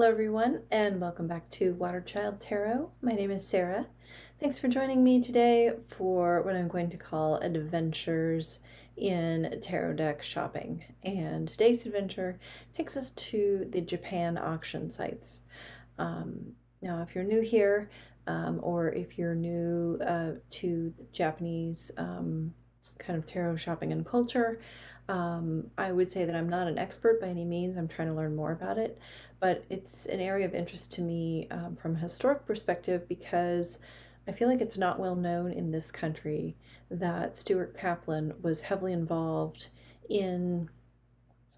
Hello everyone and welcome back to Water Child Tarot. My name is Sarah. Thanks for joining me today for what I'm going to call adventures in tarot deck shopping. And today's adventure takes us to the Japan auction sites. Um, now if you're new here um, or if you're new uh, to Japanese um, kind of tarot shopping and culture, um, I would say that I'm not an expert by any means. I'm trying to learn more about it, but it's an area of interest to me um, from a historic perspective because I feel like it's not well known in this country that Stuart Kaplan was heavily involved in.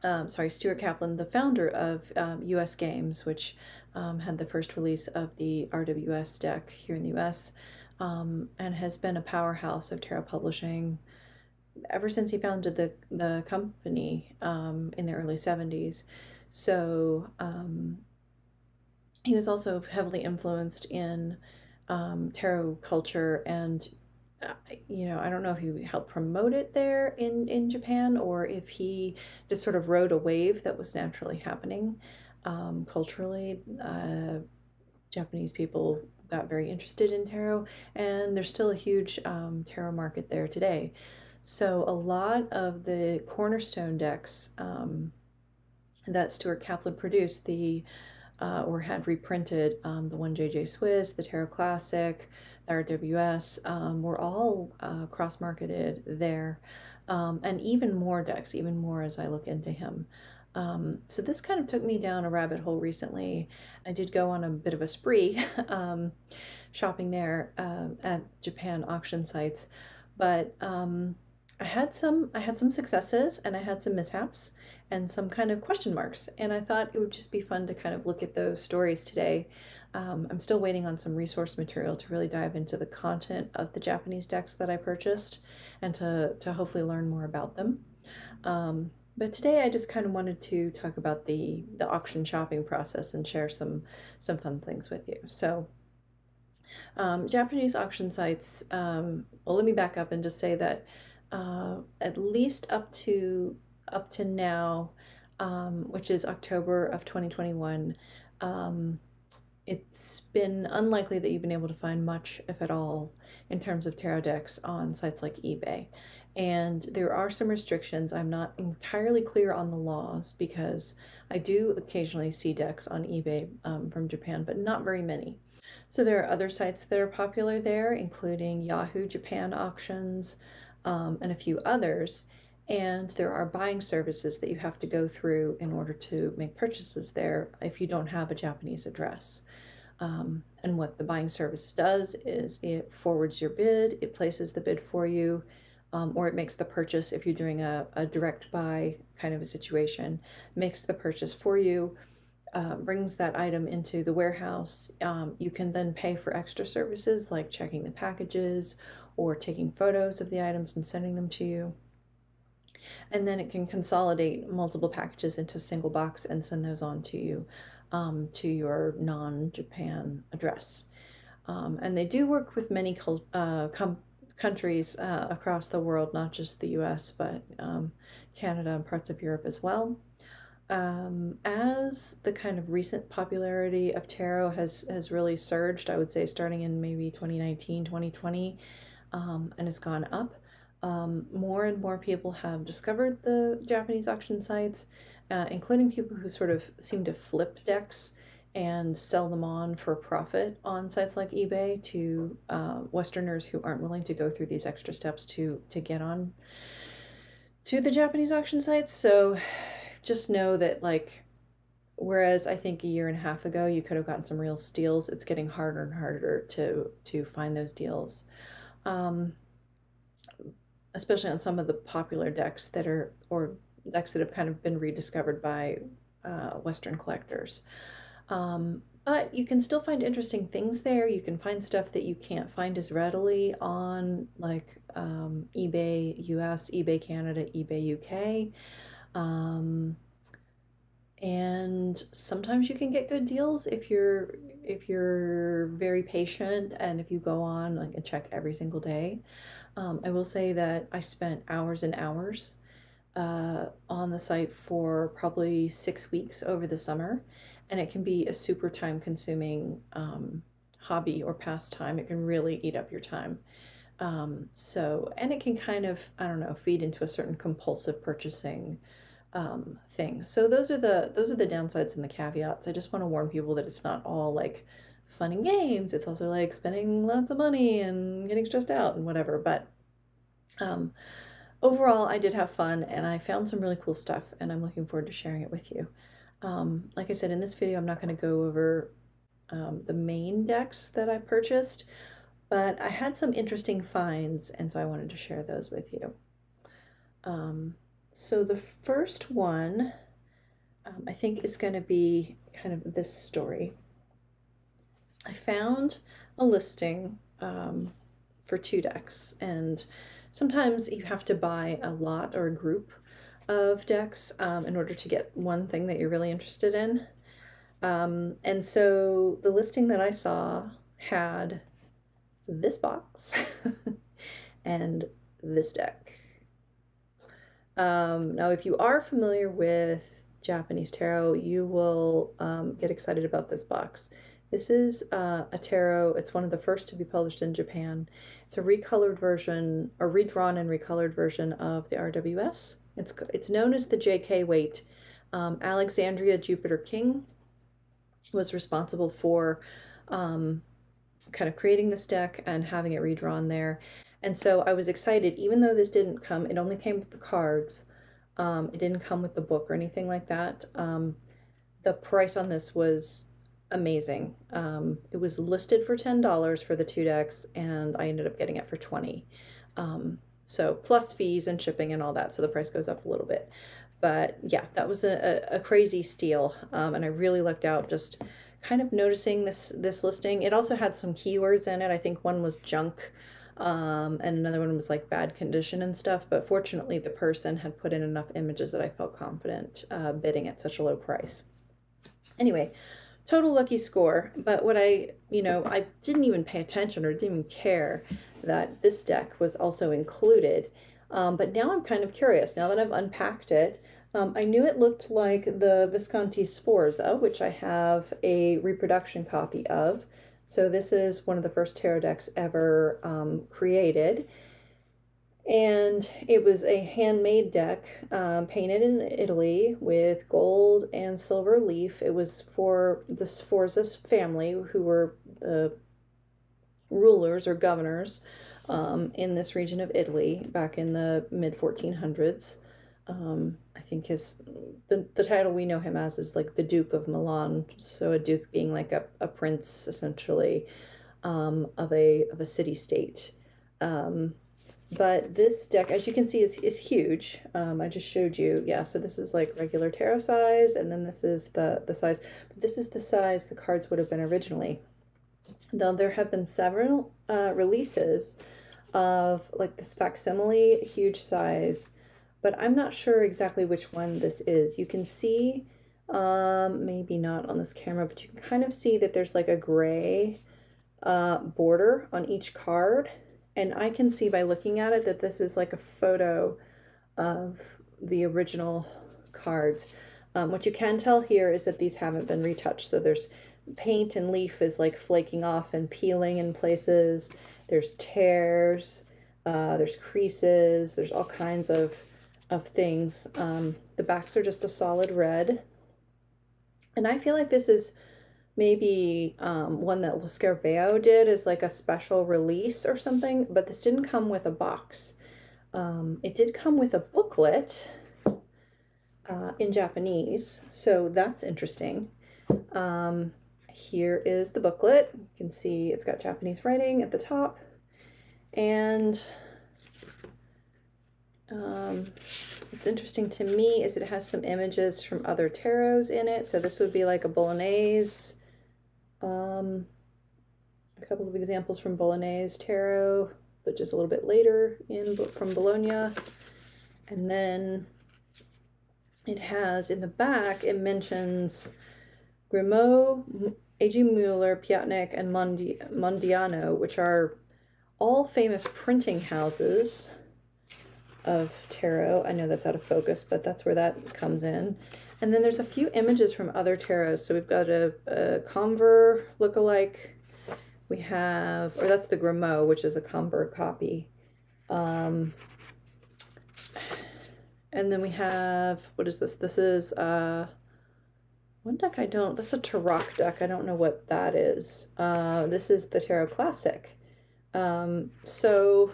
Um, sorry, Stuart Kaplan, the founder of US um, Games, which um, had the first release of the RWS deck here in the US, um, and has been a powerhouse of tarot publishing ever since he founded the the company um, in the early 70s. So um, he was also heavily influenced in um, tarot culture and uh, you know, I don't know if he helped promote it there in, in Japan or if he just sort of rode a wave that was naturally happening um, culturally. Uh, Japanese people got very interested in tarot, and there's still a huge um, tarot market there today. So a lot of the cornerstone decks um, that Stuart Kaplan produced, the uh, or had reprinted, um, the one JJ Swiss, the Tarot Classic, the RWS, um, were all uh, cross-marketed there, um, and even more decks, even more as I look into him. Um, so this kind of took me down a rabbit hole recently. I did go on a bit of a spree um, shopping there uh, at Japan auction sites, but um, I had some I had some successes and I had some mishaps and some kind of question marks and I thought it would just be fun to kind of look at those stories today. Um, I'm still waiting on some resource material to really dive into the content of the Japanese decks that I purchased and to, to hopefully learn more about them. Um, but today I just kind of wanted to talk about the, the auction shopping process and share some, some fun things with you. So um, Japanese auction sites, um, well, let me back up and just say that uh, at least up to up to now, um, which is October of 2021, um, it's been unlikely that you've been able to find much, if at all, in terms of tarot decks on sites like eBay. And there are some restrictions. I'm not entirely clear on the laws because I do occasionally see decks on eBay um, from Japan, but not very many. So there are other sites that are popular there, including Yahoo Japan auctions, um, and a few others. And there are buying services that you have to go through in order to make purchases there if you don't have a Japanese address. Um, and what the buying service does is it forwards your bid, it places the bid for you, um, or it makes the purchase if you're doing a, a direct buy kind of a situation, makes the purchase for you. Uh, brings that item into the warehouse. Um, you can then pay for extra services like checking the packages or taking photos of the items and sending them to you. And then it can consolidate multiple packages into a single box and send those on to you um, to your non-Japan address. Um, and they do work with many uh, countries uh, across the world, not just the US, but um, Canada and parts of Europe as well. Um, as the kind of recent popularity of tarot has, has really surged, I would say starting in maybe 2019, 2020, um, and it's gone up. Um, more and more people have discovered the Japanese auction sites, uh, including people who sort of seem to flip decks and sell them on for profit on sites like eBay to uh, Westerners who aren't willing to go through these extra steps to to get on to the Japanese auction sites. So just know that like whereas I think a year and a half ago you could have gotten some real steals, it's getting harder and harder to to find those deals um, especially on some of the popular decks that are, or decks that have kind of been rediscovered by uh, Western collectors. Um, but you can still find interesting things there. You can find stuff that you can't find as readily on like um, eBay US, eBay Canada, eBay UK. Um, and sometimes you can get good deals if you're if you're very patient and if you go on like and check every single day um, i will say that i spent hours and hours uh, on the site for probably six weeks over the summer and it can be a super time consuming um, hobby or pastime. It can really eat up your time. Um, so, and it can kind of, I don't know, feed into a certain compulsive purchasing um, thing. So those are the those are the downsides and the caveats. I just want to warn people that it's not all like fun and games. It's also like spending lots of money and getting stressed out and whatever. But um, overall, I did have fun and I found some really cool stuff, and I'm looking forward to sharing it with you. Um, like I said, in this video, I'm not going to go over um, the main decks that I purchased, but I had some interesting finds, and so I wanted to share those with you. Um, so the first one, um, I think, is going to be kind of this story. I found a listing um, for two decks, and sometimes you have to buy a lot or a group of decks um, in order to get one thing that you're really interested in. Um, and so the listing that I saw had this box and this deck. Um, now, if you are familiar with Japanese tarot, you will um, get excited about this box. This is uh, a tarot, it's one of the first to be published in Japan. It's a recolored version, a redrawn and recolored version of the RWS. It's, it's known as the JK Waite. Um, Alexandria Jupiter King was responsible for um, kind of creating this deck and having it redrawn there. And so I was excited, even though this didn't come, it only came with the cards. Um, it didn't come with the book or anything like that. Um, the price on this was amazing. Um, it was listed for $10 for the two decks, and I ended up getting it for 20 um, So plus fees and shipping and all that, so the price goes up a little bit. But yeah, that was a, a, crazy steal, um, and I really lucked out just kind of noticing this this listing. It also had some keywords in it. I think one was junk, um, and another one was like bad condition and stuff. But fortunately, the person had put in enough images that I felt confident uh, bidding at such a low price. Anyway, total lucky score. But what I, you know, I didn't even pay attention or didn't even care that this deck was also included. Um, but now I'm kind of curious. Now that I've unpacked it, um, I knew it looked like the Visconti Sforza, which I have a reproduction copy of. So this is one of the first tarot decks ever um, created and it was a handmade deck um, painted in Italy with gold and silver leaf. It was for the Sforza family, who were the rulers or governors um, in this region of Italy back in the mid 1400s. Um, I think his the, the title we know him as is like the Duke of Milan. So a duke being like a, a prince essentially um, of a of a city state. Um, but this deck, as you can see, is, is huge. Um, I just showed you. Yeah, so this is like regular tarot size, and then this is the, the size. But this is the size the cards would have been originally. Though there have been several uh, releases of like this facsimile, huge size, but I'm not sure exactly which one this is. You can see, um, maybe not on this camera, but you can kind of see that there's like a gray uh, border on each card and I can see by looking at it that this is like a photo of the original cards. Um, what you can tell here is that these haven't been retouched. So there's paint and leaf is like flaking off and peeling in places. There's tears, uh, there's creases, there's all kinds of, of things. Um, the backs are just a solid red. And I feel like this is maybe um, one that Lo Scarabeo did as like a special release or something, but this didn't come with a box. Um, it did come with a booklet uh, in Japanese, so that's interesting. Um, here is the booklet. You can see it's got Japanese writing at the top, and um, it's interesting to me is it has some images from other tarots in it. So this would be like a Bolognese um, a couple of examples from Bolognese Tarot, but just a little bit later in from Bologna. And then it has in the back, it mentions Grimaud, A.G. Mueller, Piatnik, and Mondi Modiano, which are all famous printing houses of tarot. I know that's out of focus, but that's where that comes in. And then there's a few images from other tarots. So we've got a, a Conver look-alike. We have, or that's the Grimaud, which is a Conver copy. Um, and then we have, what is this? This is uh, one deck I don't, that's a Tarok deck. I don't know what that is. Uh, this is the Tarot Classic. Um, so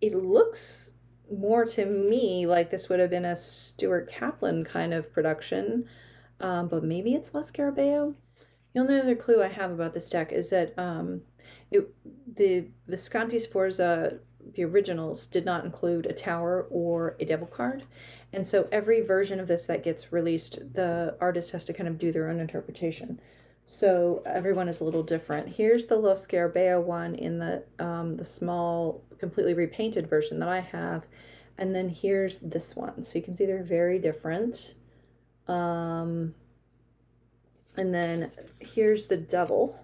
it looks more to me like this would have been a Stuart Kaplan kind of production, um, but maybe it's Lo Scarabeo. The only other clue I have about this deck is that um, it, the Visconti Sforza the originals did not include a tower or a devil card. And so every version of this that gets released, the artist has to kind of do their own interpretation. So everyone is a little different. Here's the Lo Scarabeo one in the um, the small, completely repainted version that I have. And then here's this one. So you can see they're very different. Um, and then here's the Devil,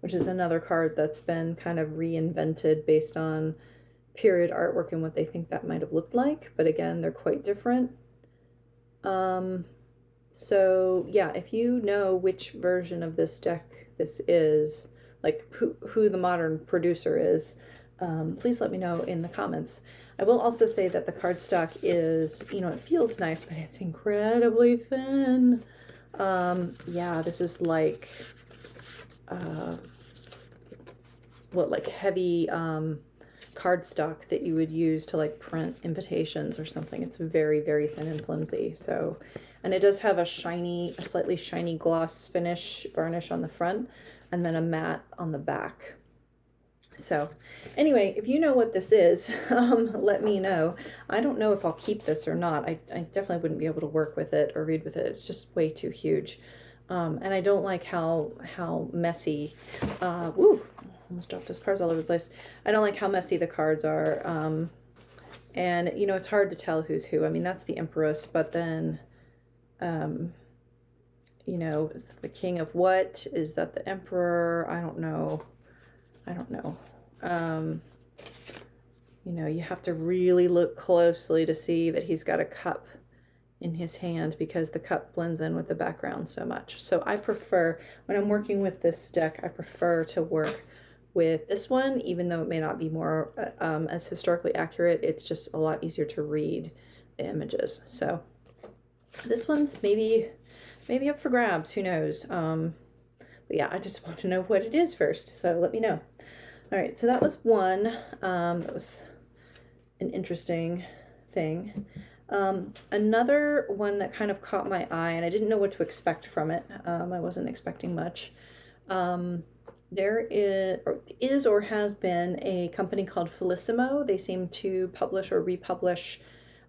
which is another card that's been kind of reinvented based on period artwork and what they think that might have looked like. But again, they're quite different. Um, so yeah, if you know which version of this deck this is, like who, who the modern producer is, um, please let me know in the comments. I will also say that the cardstock is, you know, it feels nice, but it's incredibly thin. Um, yeah, this is like, uh, what, like heavy, um, cardstock that you would use to like print invitations or something. It's very, very thin and flimsy. So, and it does have a shiny, a slightly shiny gloss finish varnish on the front and then a matte on the back. So anyway, if you know what this is, um, let me know. I don't know if I'll keep this or not. I, I definitely wouldn't be able to work with it or read with it. It's just way too huge. Um, and I don't like how, how messy, uh, woo, almost dropped those cards all over the place. I don't like how messy the cards are. Um, and, you know, it's hard to tell who's who. I mean, that's the Empress, but then, um, you know, is the king of what? Is that the emperor? I don't know. I don't know. Um, you know, you have to really look closely to see that he's got a cup in his hand because the cup blends in with the background so much. So I prefer, when I'm working with this deck, I prefer to work with this one, even though it may not be more uh, um, as historically accurate, it's just a lot easier to read the images. So this one's maybe maybe up for grabs, who knows. Um, but yeah, I just want to know what it is first, so let me know. All right, so that was one. Um, that was an interesting thing. Um, another one that kind of caught my eye, and I didn't know what to expect from it. Um, I wasn't expecting much. Um, there is or, is or has been a company called Felissimo. They seem to publish or republish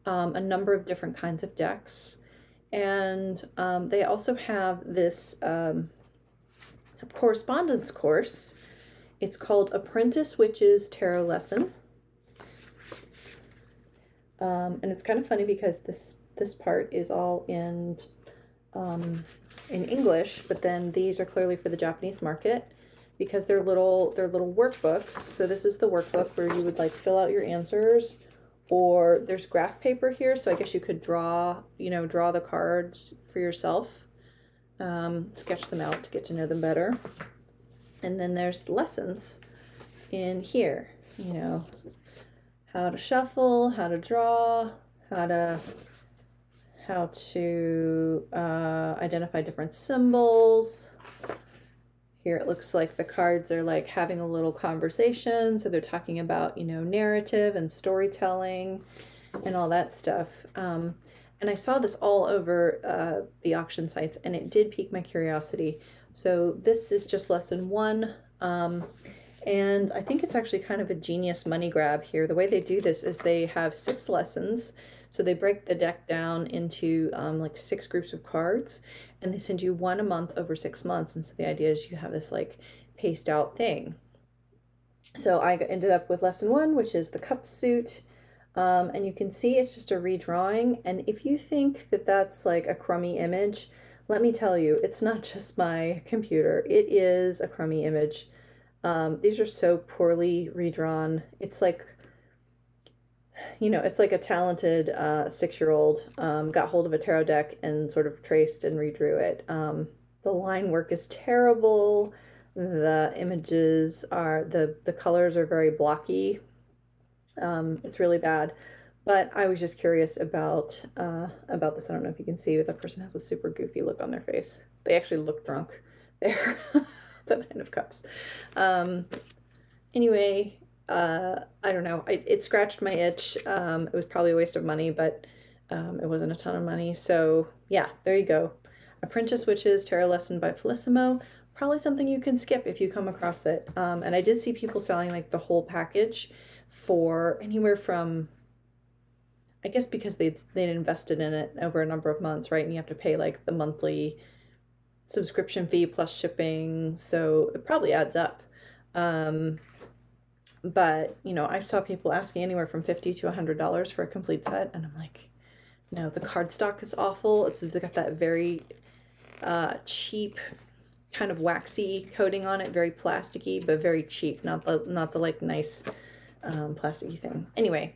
um, a number of different kinds of decks. And um, they also have this um, correspondence course. It's called Apprentice Witches Tarot Lesson. Um, and it's kind of funny because this this part is all in um, in English, but then these are clearly for the Japanese market because they're little they're little workbooks. So this is the workbook where you would like fill out your answers or there's graph paper here. So I guess you could draw, you know, draw the cards for yourself, um, sketch them out to get to know them better. And then there's lessons in here, you know, how to shuffle, how to draw, how to how to uh, identify different symbols, here it looks like the cards are like having a little conversation. So they're talking about, you know, narrative and storytelling and all that stuff. Um, and I saw this all over uh, the auction sites and it did pique my curiosity. So this is just lesson one. Um, and I think it's actually kind of a genius money grab here. The way they do this is they have six lessons. So they break the deck down into um, like six groups of cards and they send you one a month over six months. And so the idea is you have this like paced out thing. So I ended up with lesson one, which is the cup suit. Um, and you can see it's just a redrawing. And if you think that that's like a crummy image, let me tell you, it's not just my computer. It is a crummy image. Um, these are so poorly redrawn. It's like, you know, it's like a talented uh, six year old um, got hold of a tarot deck and sort of traced and redrew it. Um, the line work is terrible. The images are, the, the colors are very blocky. Um, it's really bad. But I was just curious about uh, about this. I don't know if you can see, but the person has a super goofy look on their face. They actually look drunk there. the Nine of Cups. Um, anyway, uh, I don't know. I, it scratched my itch. Um, it was probably a waste of money, but um, it wasn't a ton of money. So yeah, there you go. Apprentice Witches Tarot Lesson by Felissimo. Probably something you can skip if you come across it. Um, and I did see people selling like the whole package for anywhere from, I guess because they'd, they'd invested in it over a number of months, right? And you have to pay like the monthly subscription fee plus shipping. So it probably adds up. Um, but you know, I saw people asking anywhere from fifty to hundred dollars for a complete set, and I'm like, no, the cardstock is awful. It's got that very uh, cheap kind of waxy coating on it, very plasticky, but very cheap. Not the not the like nice um, plasticky thing. Anyway,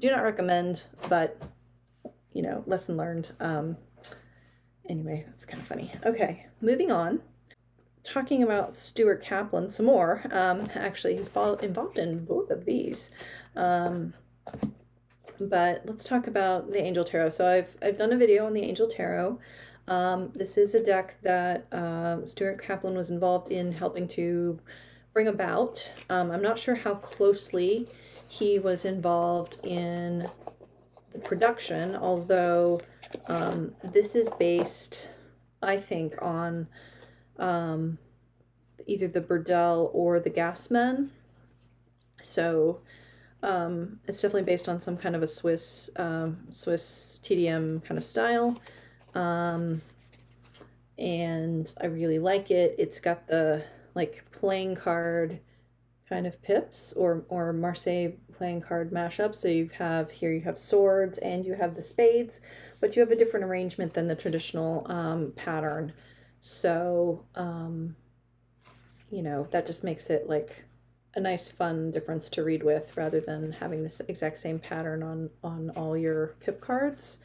do not recommend, but you know, lesson learned. Um, anyway, that's kind of funny. Okay, moving on talking about Stuart Kaplan some more. Um, actually, he's involved in both of these. Um, but let's talk about the Angel Tarot. So I've, I've done a video on the Angel Tarot. Um, this is a deck that um, Stuart Kaplan was involved in helping to bring about. Um, I'm not sure how closely he was involved in the production, although um, this is based, I think, on um, either the Burdel or the Gassmann. So um, it's definitely based on some kind of a Swiss um, Swiss TDM kind of style. Um, and I really like it. It's got the like playing card kind of pips or, or Marseille playing card mashup. So you have here you have swords and you have the spades, but you have a different arrangement than the traditional um, pattern. So, um, you know, that just makes it like a nice fun difference to read with rather than having this exact same pattern on, on all your pip cards.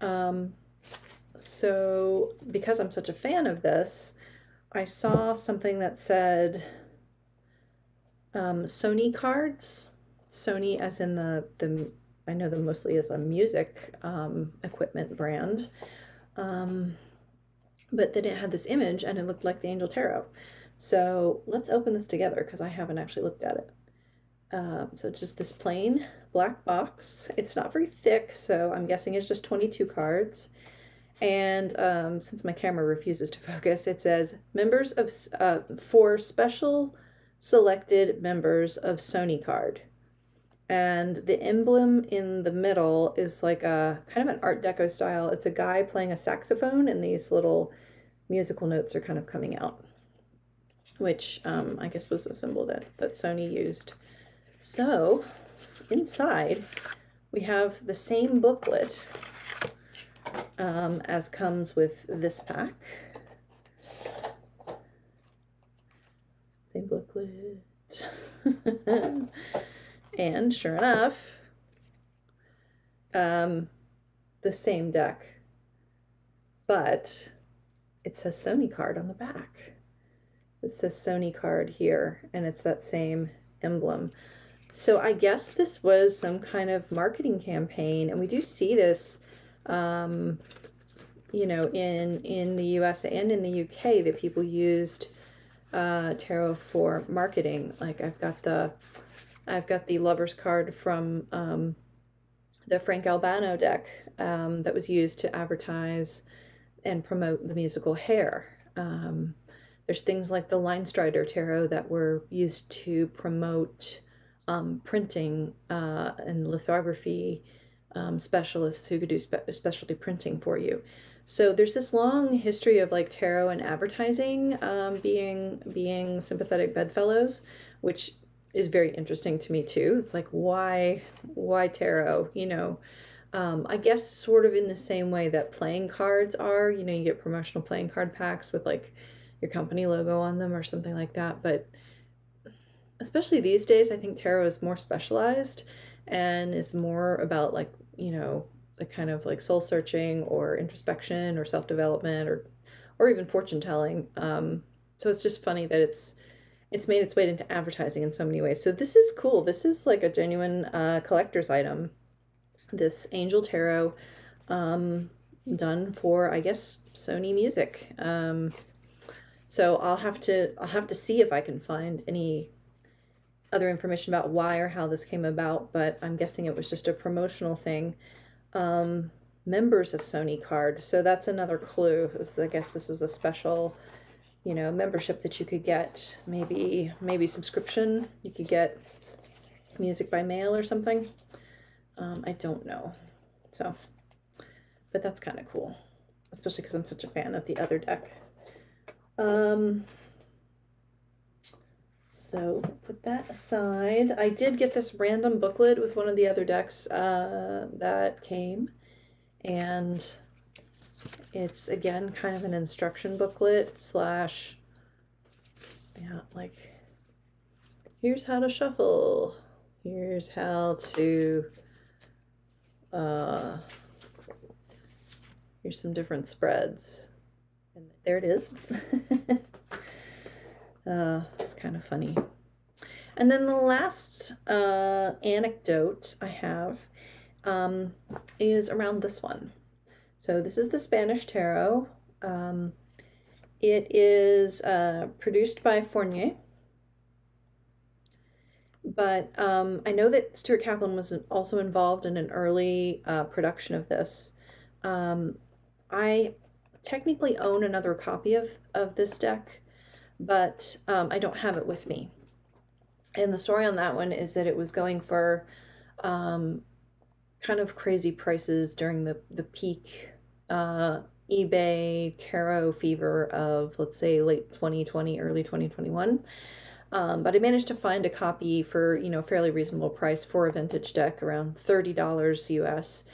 Um, so because I'm such a fan of this, I saw something that said um, Sony cards. Sony as in the, the I know them mostly as a music um, equipment brand. Um, but then it had this image and it looked like the Angel Tarot. So let's open this together because I haven't actually looked at it. Um, so it's just this plain black box. It's not very thick, so I'm guessing it's just 22 cards. And um, since my camera refuses to focus, it says members of uh, for special selected members of Sony card. And the emblem in the middle is like a kind of an Art Deco style. It's a guy playing a saxophone, and these little musical notes are kind of coming out, which um, I guess was the symbol that, that Sony used. So inside, we have the same booklet um, as comes with this pack. Same booklet. and sure enough, um, the same deck, but it says Sony card on the back. It says Sony card here, and it's that same emblem. So I guess this was some kind of marketing campaign, and we do see this, um, you know, in in the U.S. and in the U.K. that people used uh, tarot for marketing. Like I've got the, I've got the Lovers card from um, the Frank Albano deck um, that was used to advertise and promote the musical Hair. Um, there's things like the Line Strider tarot that were used to promote um, printing uh, and lithography um, specialists who could do spe specialty printing for you. So there's this long history of like tarot and advertising um, being being sympathetic bedfellows, which is very interesting to me too. It's like why why tarot? You know, um, I guess sort of in the same way that playing cards are, you know, you get promotional playing card packs with like your company logo on them or something like that. But especially these days, I think tarot is more specialized and is more about like, you know, the kind of like soul searching or introspection or self development or or even fortune telling. Um, so it's just funny that it's it's made its way into advertising in so many ways. So this is cool. This is like a genuine uh, collector's item. This Angel Tarot, um, done for I guess Sony Music. Um, so I'll have to I'll have to see if I can find any other information about why or how this came about, but I'm guessing it was just a promotional thing. Um, members of Sony card. So that's another clue. This, I guess this was a special, you know, membership that you could get. Maybe maybe subscription. You could get music by mail or something. Um, I don't know. So, but that's kind of cool, especially because I'm such a fan of the other deck. Um, so put that aside. I did get this random booklet with one of the other decks uh, that came, and it's again kind of an instruction booklet slash, yeah, like here's how to shuffle, here's how to, uh, here's some different spreads. And there it is. uh, it's kind of funny. And then the last uh, anecdote I have um, is around this one. So this is the Spanish Tarot. Um, it is uh, produced by Fournier. But um, I know that Stuart Kaplan was also involved in an early uh, production of this. Um, I technically own another copy of, of this deck, but um, I don't have it with me. And the story on that one is that it was going for um, kind of crazy prices during the, the peak uh, eBay tarot fever of, let's say, late 2020, early 2021. Um, but I managed to find a copy for, you know, fairly reasonable price for a vintage deck, around $30 US.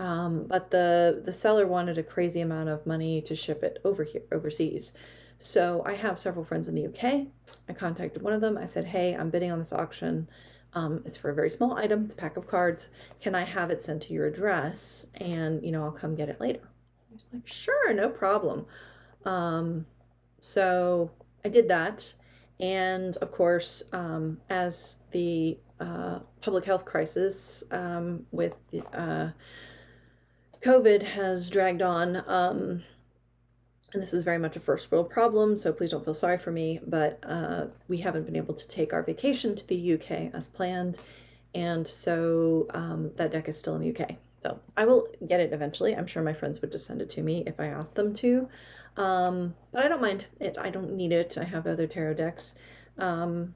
Um, but the the seller wanted a crazy amount of money to ship it over here overseas. So I have several friends in the UK. I contacted one of them. I said, "Hey, I'm bidding on this auction. Um, it's for a very small item, it's a pack of cards. Can I have it sent to your address? And you know, I'll come get it later." Was like, "Sure, no problem." Um, so I did that, and of course, um, as the uh, public health crisis um, with uh, COVID has dragged on, um, and this is very much a first world problem, so please don't feel sorry for me, but uh, we haven't been able to take our vacation to the UK as planned, and so um, that deck is still in the UK. So I will get it eventually. I'm sure my friends would just send it to me if I asked them to, um, but I don't mind it. I don't need it. I have other tarot decks. Um,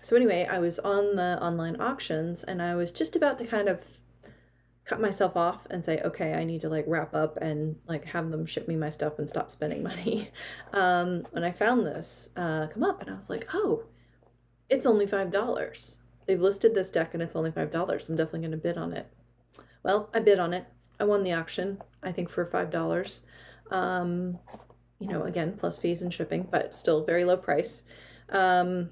so anyway, I was on the online auctions, and I was just about to kind of cut myself off and say, okay, I need to like wrap up and like have them ship me my stuff and stop spending money. Um, when I found this uh, come up and I was like, oh, it's only $5. They've listed this deck and it's only $5. I'm definitely going to bid on it. Well, I bid on it. I won the auction, I think for $5. Um, you know, again, plus fees and shipping, but still very low price. Um,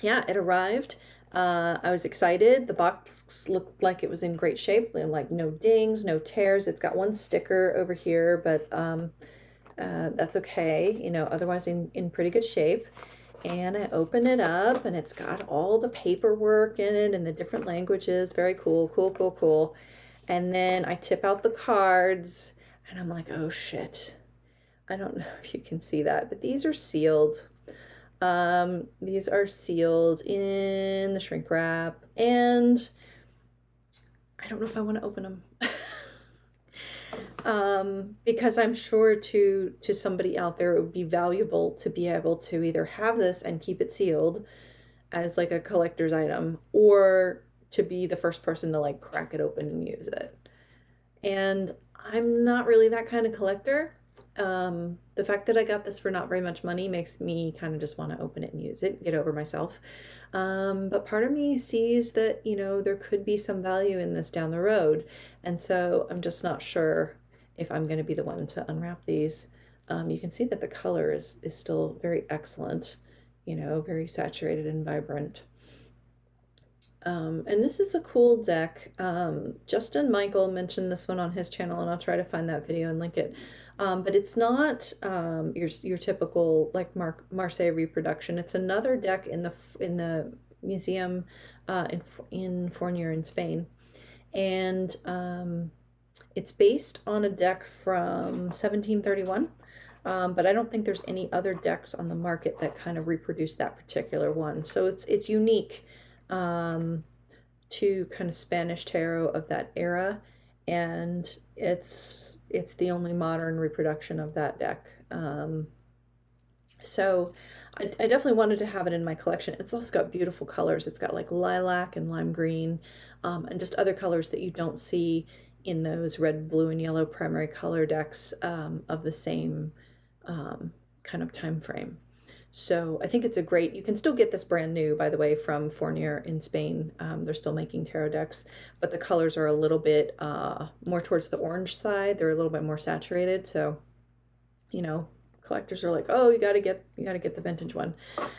yeah, it arrived. Uh, I was excited. The box looked like it was in great shape, like no dings, no tears. It's got one sticker over here, but um, uh, that's okay. You know, otherwise in, in pretty good shape. And I open it up and it's got all the paperwork in it in the different languages. Very cool, cool, cool, cool. And then I tip out the cards and I'm like, oh shit. I don't know if you can see that, but these are sealed. Um, these are sealed in the shrink wrap and I don't know if I want to open them. um, because I'm sure to to somebody out there it would be valuable to be able to either have this and keep it sealed as like a collector's item or to be the first person to like crack it open and use it. And I'm not really that kind of collector. Um, the fact that I got this for not very much money makes me kind of just want to open it and use it, get over myself. Um, but part of me sees that, you know, there could be some value in this down the road. And so I'm just not sure if I'm going to be the one to unwrap these. Um, you can see that the color is, is still very excellent, you know, very saturated and vibrant. Um, and this is a cool deck. Um, Justin Michael mentioned this one on his channel, and I'll try to find that video and link it. Um, but it's not um, your your typical like Mar- Marseille reproduction. It's another deck in the in the museum uh, in in Fournier in Spain, and um, it's based on a deck from 1731. Um, but I don't think there's any other decks on the market that kind of reproduce that particular one. So it's it's unique um, to kind of Spanish tarot of that era, and it's it's the only modern reproduction of that deck. Um, so I, I, definitely wanted to have it in my collection. It's also got beautiful colors. It's got like lilac and lime green, um, and just other colors that you don't see in those red, blue, and yellow primary color decks um, of the same um, kind of time frame. So I think it's a great, you can still get this brand new, by the way, from Fournier in Spain. Um, they're still making tarot decks, but the colors are a little bit uh, more towards the orange side. They're a little bit more saturated. So, you know, collectors are like, oh, you got to get, you got to get the vintage one.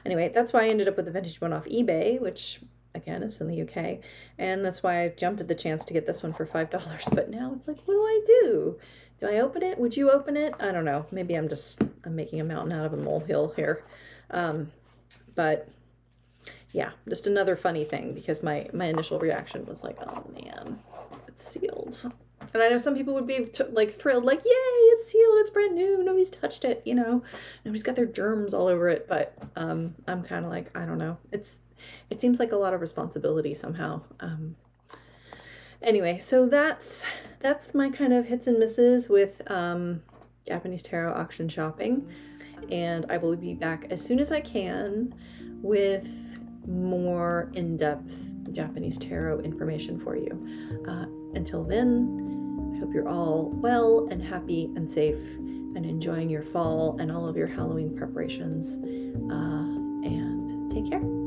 Anyway, that's why I ended up with the vintage one off eBay, which again is in the UK. And that's why I jumped at the chance to get this one for $5. But now it's like, what do I do? Do I open it? Would you open it? I don't know. Maybe I'm just I'm making a mountain out of a molehill here. Um, but yeah, just another funny thing because my my initial reaction was like, oh man, it's sealed. And I know some people would be like thrilled, like, yay, it's sealed, it's brand new, nobody's touched it, you know, nobody's got their germs all over it. But um, I'm kind of like, I don't know. It's it seems like a lot of responsibility somehow. Um, anyway, so that's that's my kind of hits and misses with um, Japanese tarot auction shopping, and I will be back as soon as I can with more in-depth Japanese tarot information for you. Uh, until then, I hope you're all well and happy and safe and enjoying your fall and all of your Halloween preparations. Uh, and take care.